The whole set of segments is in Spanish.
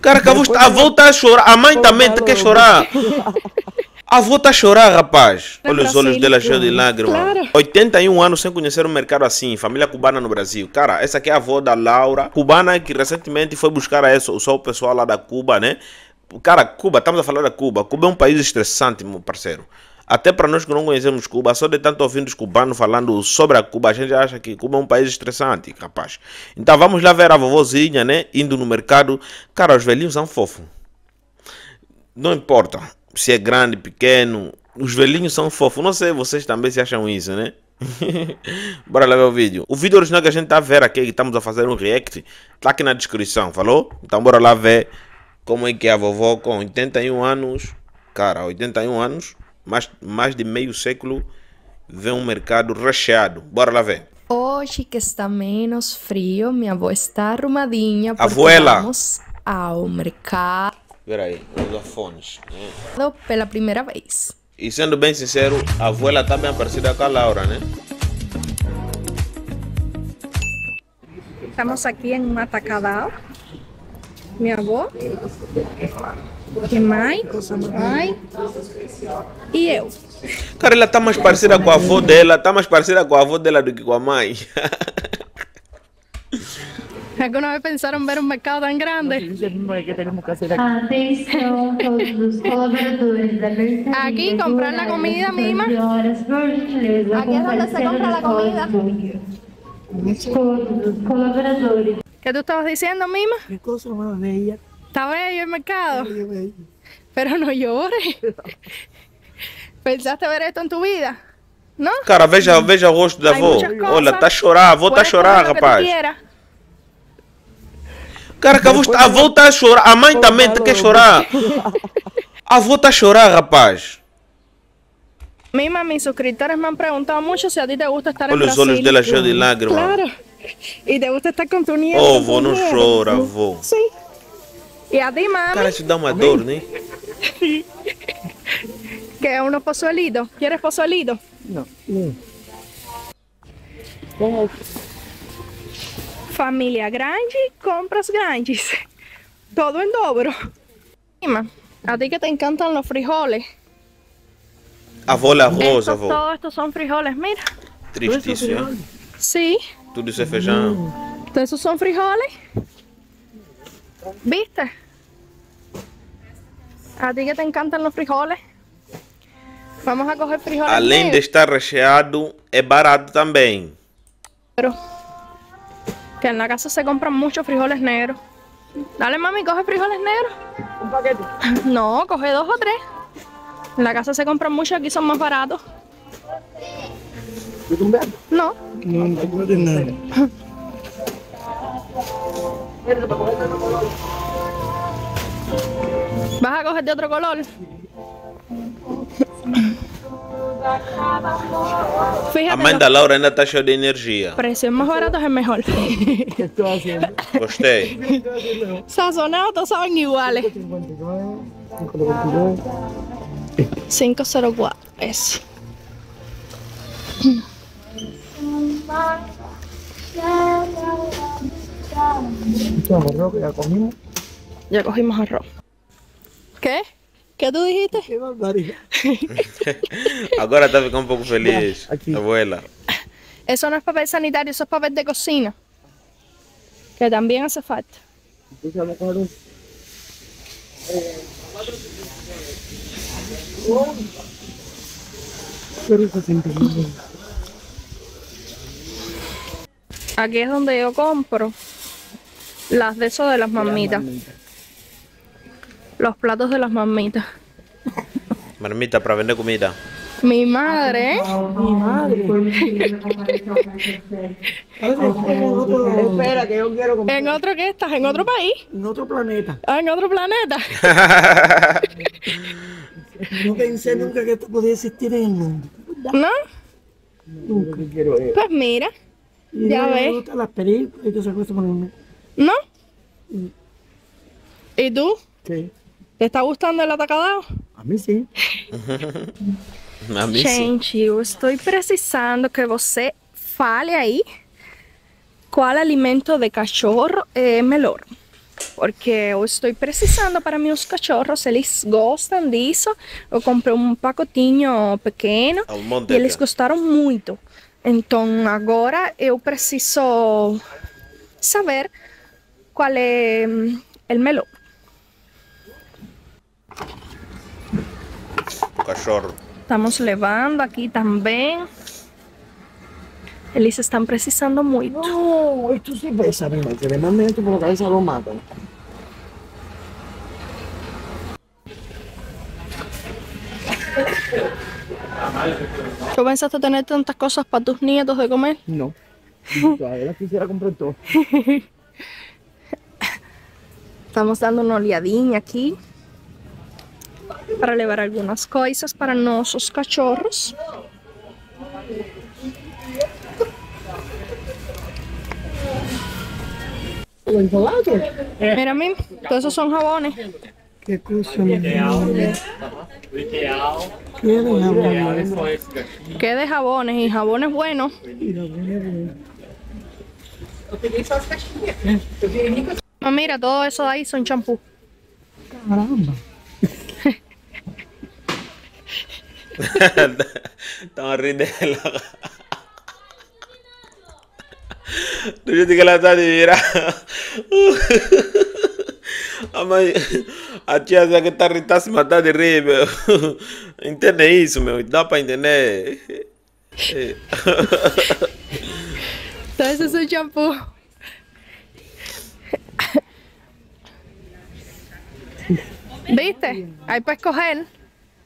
Cara, que a avó, a avó tá a chorar. A mãe também quer chorar. A avó tá a chorar, rapaz. Olha os olhos dela cheios de lágrimas. Claro. 81 anos sem conhecer um mercado assim, família cubana no Brasil. Cara, essa aqui é a avó da Laura, cubana que recentemente foi buscar a isso, só o pessoal lá da Cuba, né? Cara, Cuba, estamos a falar da Cuba. Cuba é um país estressante, meu parceiro. Até para nós que não conhecemos Cuba, só de tanto ouvindo os cubanos falando sobre a Cuba, a gente acha que Cuba é um país estressante, capaz. Então vamos lá ver a vovozinha, né? Indo no mercado. Cara, os velhinhos são fofos. Não importa se é grande, pequeno. Os velhinhos são fofos. Não sei, vocês também se acham isso, né? Bora lá ver o vídeo. O vídeo original que a gente tá ver aqui, que estamos a fazer um react, tá aqui na descrição, falou? Então bora lá ver como é que é a vovó com 81 anos. Cara, 81 anos, mais, mais de meio século, vê um mercado recheado. Bora lá ver. Hoje que está menos frio, minha avó está arrumadinha porque Abuela. vamos ao mercado Pera aí, usa fones. né? pela primeira vez. E sendo bem sincero, a avó ela tá bem parecida com a Laura, né? Estamos aqui em um atacadão. Minha avó. E mãe. Mãe. E eu. Cara, ela tá mais parecida com a avó dela, tá mais parecida com a avó dela do que com a mãe. ¿Alguna vez pensaron ver un mercado tan grande? Atenção todos os colaboradores da Mercearia Aqui, comprar la comida, mima. Aqui é onde se compra la comida. Todos os colaboradores. ¿Qué tú estabas diciendo, Mima? Está bello el mercado. Qué bella. Pero no llores. ¿Pensaste ver esto en tu vida? ¿No? Cara, veja, veja o rosto da avó. Olha, tá a chorar, a avó tá a Puedes chorar, rapaz. Cara, que a avó, a avó tá a chorar, a mãe também quer chorar. A avó tá a chorar, rapaz. Mima, mis suscriptores me han preguntado mucho si a ti te gusta estar en Olha os Brasil. olhos dela cheios de lágrimas. Claro. Y te gusta estar con tu nieto. Oh, avó, não chora, avó. Sí. Y a ti, mami, Cara, isso dá uma dor, né? que es unos pozuelitos. ¿Quieres pozuelitos? No. no. Familia grande, compras grandes. Todo en dobro. A ti que te encantan los frijoles. A avó la rosa, avó. todos estos son frijoles, mira. Tristíssimo, hein? Sí, Tudo isso é feijão. todos esos son frijoles. ¿Viste? A ti que te encantan los frijoles. Vamos a coger frijoles. Além de estar recheado, é barato também. Pero que en la casa se compran muchos frijoles negros. Dale, mami, coge frijoles negros. Un paquete. No, coge dos o tres. En la casa se compran muchos, aquí son más baratos. ¿Tú? No, No, no de nada. vas a coger de otro color. Fíjate, mãe los da Laura ainda tá cheia de energia. precios más baratos es mejor. ¿Qué estoy haciendo? Gostei. Sazonados, todos saben iguales. 59, 522. 504, eso. Esto es arroz que ya comimos. Ya cogimos arroz. ¿Qué? ¿Qué tú dijiste? Qué barbaridad. Agora tá ficando um pouco feliz. Aqui. Abuela. Eso no es papel sanitario, eso es papel de cocina. Que también hace falta. Entonces vamos a coger un... Pero 69. Aquí es donde yo compro las de eso de las mamitas. Los platos de las mamitas. Marmita para vender comida. Mi madre, ¿eh? Mi madre. Espera, que yo quiero comer ¿En otro qué estás? ¿En otro país? en otro planeta. Ah, ¿En otro planeta? No pensé nunca que esto podía existir en el mundo. ¿No? Nunca. Pues mira, Y Ya no me ves. gustan las películas y todas esas cosas. pero ¿no? ¿Y tú? Sí. ¿Te está gustando el atacadao? A mí sí. A mim sim. Gente, eu estou precisando que você fale aí qual alimento de cachorro é melhor. porque eu estou precisando para meus cachorros, eles gostam disso. Eu comprei um pacotinho pequeno e eles gostaram muito. Então agora eu preciso saber qual é hum, o melhor. O cachorro. Estamos levando aqui também. Eles estão precisando muito. No, esto sí pesa, mi madre. De momento, por la cabeza lo matan. ¿Tú pensaste tener tantas cosas para tus nietos de comer? No. Todavía las quisiera comprar todo. Estamos dando una oleadinha aqui para levar algumas coisas para nossos cachorros. Mira, mim, todos esos son jabones. Qué cosa, mi Qué de daqui. ¿Qué de jabones? Y jabones buenos. No, mira, todo eso de ahí son champú. Caramba. Estamos riendo de la... Tu gente que ela tá de virar. A tia já que tá irritada se matar de rir, meu. Entende isso, meu. Dá pra entender. É. Todo eso es un ¿Viste? Hay para escoger.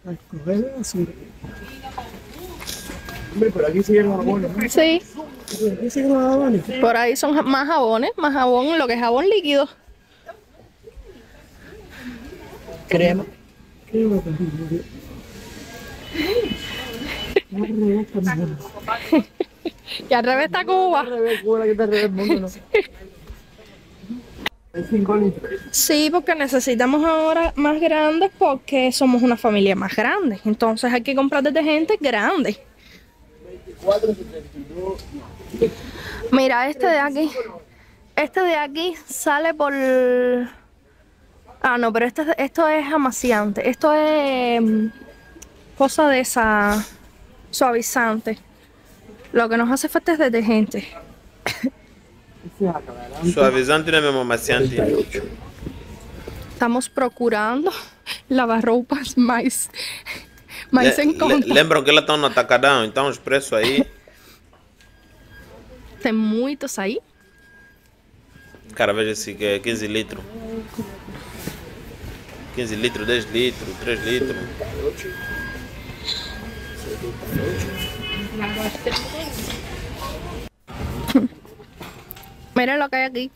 Al coger el azul. Hombre, por aquí siguen los jabones. ¿no? Sí. Por aquí siguen los jabones. Por ahí son más jabones, más jabón, lo que es jabón líquido. Crema. Crema también. También. Y al revés está Cuba. Al revés, la que está al revés mundo, ¿no? Es 5 litros. Sí, porque necesitamos ahora más grandes porque somos una familia más grande. Entonces hay que comprar detergente grande. Mira, este de aquí. Este de aquí sale por. Ah, no, pero este, esto es amaciante. Esto es mm, cosa de esa suavizante. Lo que nos hace falta es detergente. Suavizante não é mesmo amaciante. Estamos procurando lavar roupas mais, mais Le- em le- conta. lembram que ela tá no atacadão, então os preços aí. Tem muitos aí. Cara, veja se que é 15 litros. 15 litros, 10 litros, 3 litros. Lo que hay aquí.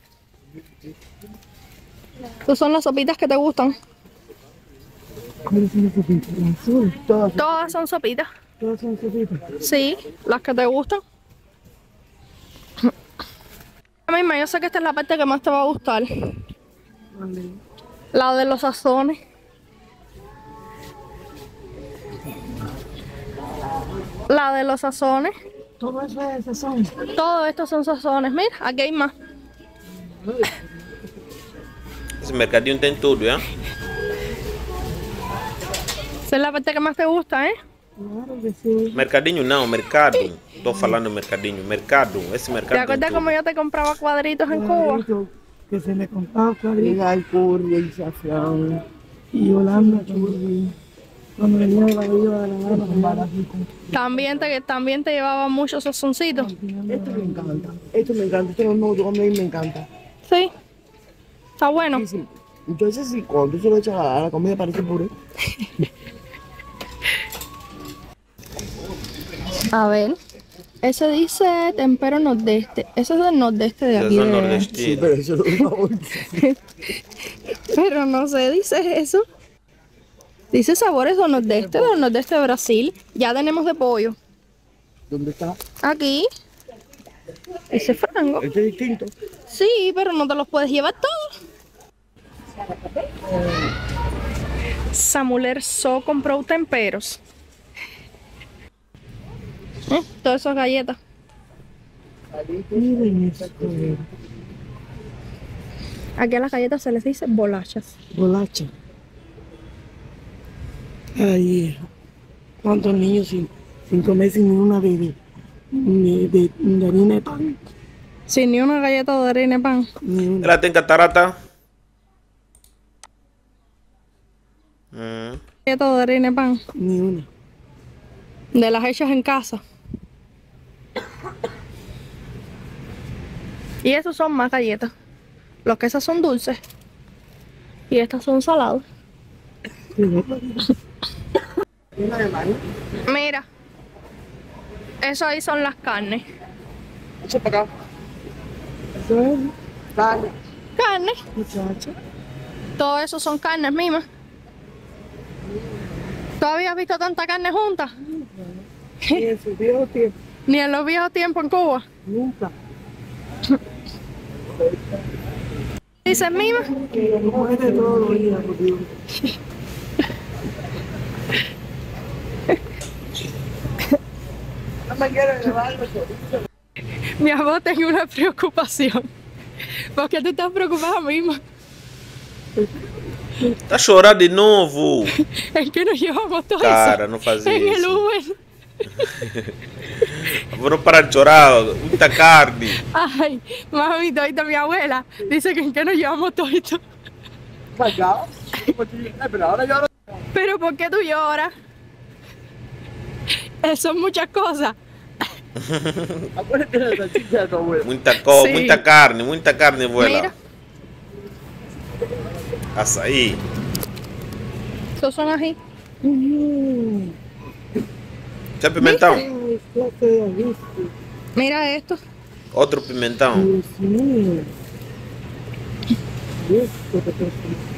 Estas son las sopitas que te gustan. ¿Cuáles son las sopitas? Las azules. Todas, Todas son sopitas. todas son sopitas. Sí, las que te gustan. Misma, yo sé que esta es la parte que más te va a gustar. La de los sazones. La de los sazones. Todo eso es sazón. Todo esto son sazones. Mira, aquí hay más. Esse mercadinho tem tudo, hein? Esa es la parte que más te gusta, ¿eh? Claro que sí. Mercadinho não, mercado. Tô falando mercadinho, mercado. Esse ¿Te mercado tem acuerdas como yo te compraba cuadritos en Cuba? Que se me compraba cuadrito. el curry, safrán. Y Holanda curry. Cuando venía de la vida de la También te, también te llevaba muchos sazoncitos. Esto me encanta. Esto me encanta. Esto no me come y me encanta. Sí. Está bueno. Sí, sí. Entonces, si cuando tú se lo echas a la comida parece puré. A ver. Ese dice tempero nordeste. Ese es del nordeste de aquí. de- Sí, pero eso es una bolsa. Pero no sé, dice eso. Dice sabores del nordeste, del nordeste de Brasil. Ya tenemos de pollo. ¿Dónde está? Aquí. Ese frango. Este es distinto. Sí, pero no te los puedes llevar todos. Samuel So compró temperos. ¿Eh? Todas esas galletas. Miren esto. Aquí a las galletas se les dice bolachas. Bolacha. Ay. ¿Cuántos niños sin, sin comer sin ni una de, de, de, de, de harina de pan? Sin ni una galleta de harina de pan. Ni una. Espérate en catarata. Mm. Galleta de harina de pan. Ni una. De las hechas en casa. Y esos son más galletas. Los que esas son dulces. Y estas son saladas. Mira. Eso ahí son las carnes. Echa para acá. Eso es. Dale, Carnes. muchacha. Todo eso son carnes mismas. ¿Tú habías visto tanta carne junta? Y en su viejo tiempo, Ni en los viejos tiempos en Cuba. nunca. Dices misma. Que muere los días, por Dios. No me quiero llevar Mi amor, tengo una preocupación. ¿Por qué tú estás preocupada misma? Tá chorando de novo. Es que nos llevamos todo Cara, eso não faz en el isso. Uber. Vou parar de chorar. Muita carne. Ay, mami, ahorita mi abuela dice que en qué nos llevamos todo esto. Pero ahora yo no. Pero ¿por qué tú lloras? Son muchas cosas. Acuérdate de la salchicha de tu abuela. Muita, co muita carne, muita carne, abuela. Mira, Açaí. esos son ají. Mm. Mira esto.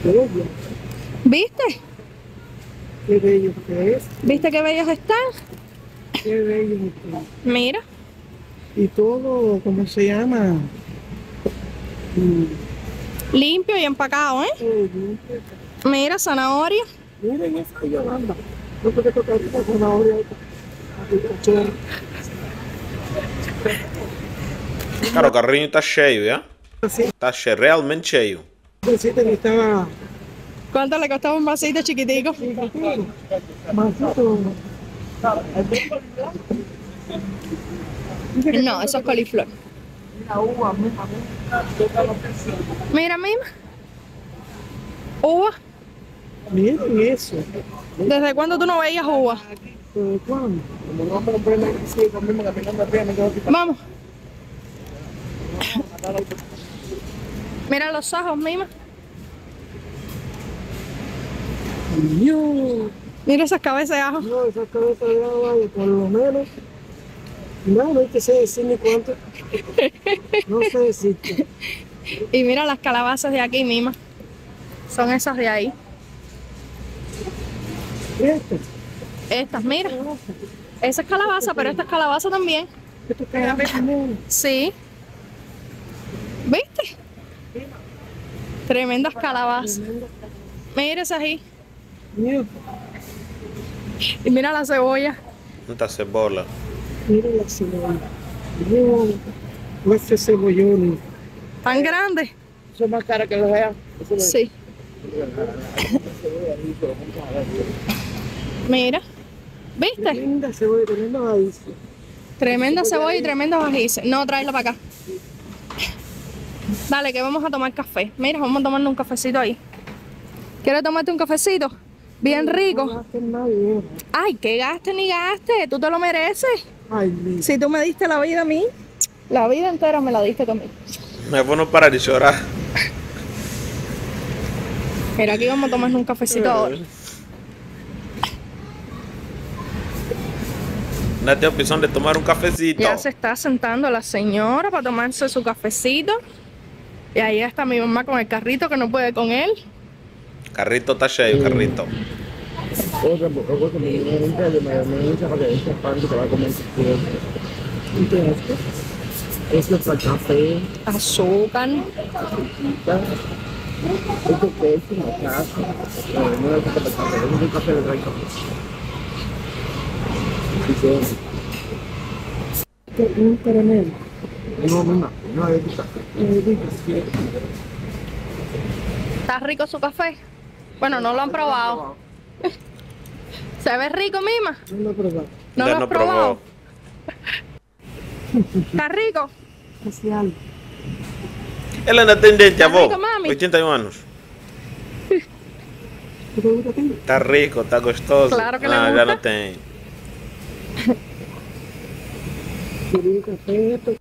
Te bella. ¿Viste? Qué bello que es. ¿Viste qué bellos están? Qué bello. Mira. Y todo, ¿cómo se llama? Mm, Limpio y empacado, ¿eh? eh, limpio. Mira, zanahoria. Miren esa Yolanda. No puede tocar esta zanahoria. Cara, o carrinho tá cheio, já? Assim, Tá cheio, realmente cheio. pensita que estaba ¿Cuánto le costaba un vasito chiquitico? No, eso es coliflor. Uva, Mira, mima. Uva. Miren eso. ¿Desde cuándo tú no veías uva? Vamos. Mira los ojos, mima. Mira esas cabezas de ajo. No, esa cabeza de y por lo menos. No, no hay que sé decir ni cuánto. No sé decirte. Y mira las calabazas de aquí, mima. Son esas de ahí. Este, Estas, mira. Esa es calabaza, pero esta es calabaza también. esto es calabaza. Sí. ¿Viste? Tremendas calabazas. Mira esa ahí. Y mira la cebolla. Muita cebola. mira la cebolla. Dios. O ese cebollón. Tan grande. Eso es más cara que lo vean. Sí. Mira. ¿Viste? Linda cebolla, tremenda maíz. Tremenda cebolla y tremendos ajíes. No, tráela para acá. Dale, que vamos a tomar café. Mira, vamos a tomarnos un cafecito ahí. ¿Quieres tomarte un cafecito? Bien rico. Ay, que gaste ni gaste. Tú te lo mereces. Ay, mi. Si tú me diste la vida a mí, la vida entera me la diste tú a mí. Mas vou não parar de chorar. Mira, aquí vamos a tomarnos un cafecito ahora. A opção de tomar um cafecito. Ya se está sentando la señora para tomarse su cafecito. Y ahí está mi mamá con el carrito que no puede con él. Carrito tá cheio, carrito. Otra, otra, me entra de mayonesa para que ese pan que te va a comer si quieres. ¿Y qué es esto? Esto es para café. Una casa. No es para café, es un café de dry café. ¿Y qué es? Un caramelo. No, no, no, no es de café. Es de café. ¿Está rico su café? Bueno, no lo han probado. ¿Se ve rico, Mima? No lo he probado. ¿No lo não probado? ¿Está rico? Especial. Ela ainda tem dente, Tá avó. rico, mami? 81 anos. ¿Qué te gusta a ti? Tá rico, tá gostoso. Claro que le ah, gusta. ¿Quieres café? Esto?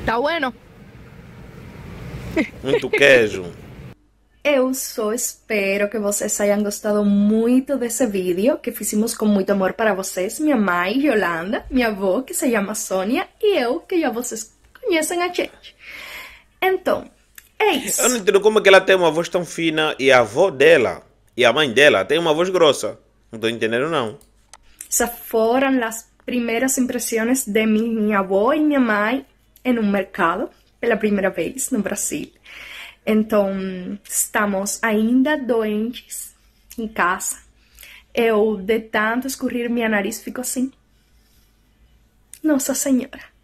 Está bueno. Muito queijo. Eu só espero que vocês tenham gostado muito desse vídeo que fizemos com muito amor para vocês. Minha mãe, Yolanda, minha avó, que se chama Sônia, e eu, que já vocês conhecem a gente. Então, é isso. Eu não entendo como é que ela tem uma voz tão fina e a avó dela e a mãe dela tem uma voz grossa. Não tô entendendo, não. Essas foram as primeiras impressões de minha avó e minha mãe em um mercado, pela primeira vez no Brasil. Então, estamos ainda doentes em casa. Eu, de tanto escorrer minha nariz, fico assim. Nossa Senhora.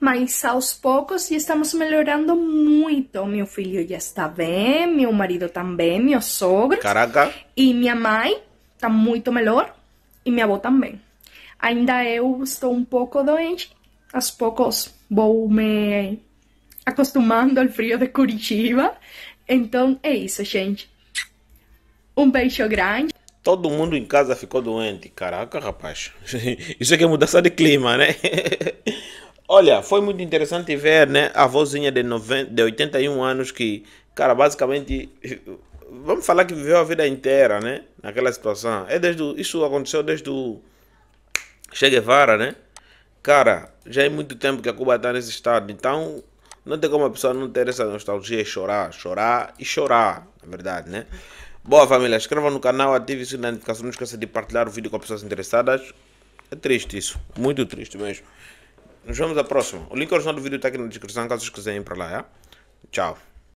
Mas aos poucos já estamos melhorando muito. Meu filho já está bem, meu marido também, meu sogro. Caraca. E minha mãe está muito melhor e minha avó também. Ainda eu estou um pouco doente. Aos poucos vou me acostumando ao frio de Curitiba. Então é isso, gente. Um beijo grande. Todo mundo em casa ficou doente. Caraca, rapaz. Isso aqui é mudança de clima, né? Olha, foi muito interessante ver, né? A vozinha de, 90, de 81 anos que, cara, basicamente, vamos falar que viveu a vida inteira, né? Naquela situação. É desde, o- isso aconteceu desde o Che Guevara, né? Cara, já é muito tempo que a Cuba está nesse estado. Então, não tem como a pessoa não ter essa nostalgia e chorar. Chorar e chorar, na verdade, né? Boa família, inscreva no canal, ative o sininho da notificação, não esqueça de partilhar o vídeo com pessoas interessadas. É triste isso, muito triste mesmo. Nos vemos na próxima. O link original do vídeo está aqui na descrição, caso vocês quiserem ir para lá, é? Tchau.